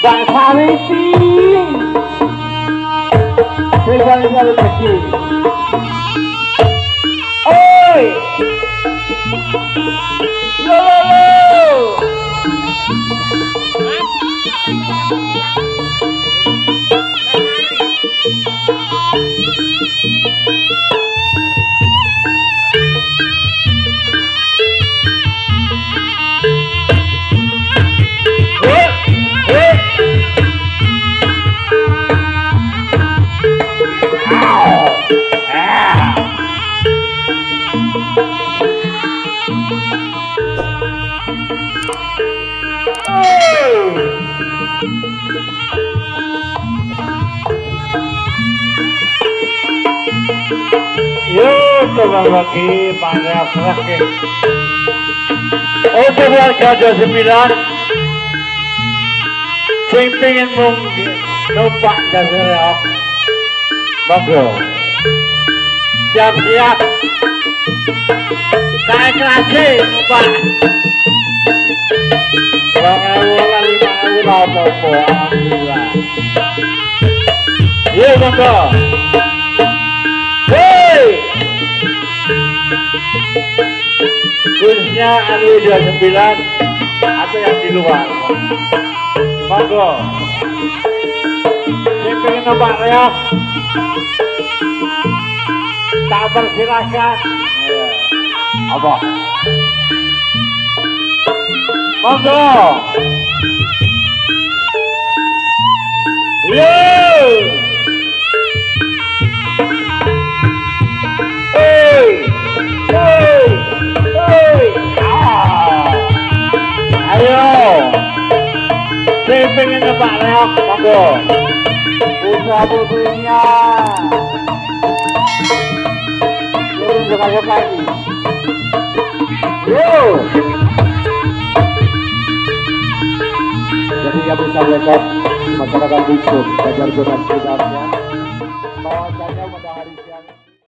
Mbak Sariti. Eh, eh. Oke warga ada sembilan. Sing pengen mungkin numpak dasar Monggo. Siap-siap. Saya kerasi numpak. Orang orang lima ewu lah apa Alhamdulillah. Iya monggo. Hei! Khususnya RW 29 atau yang di luar. Monggo. Saya pengen nombak reok. Tak persilahkan. Ya. Apa? Monggo. Yo! Ah! Saya pengen nebak reok, monggo. Usaha butuhnya. Turun kaki. Yo! Jadi terkait masyarakat hukum, belajar dengan tidak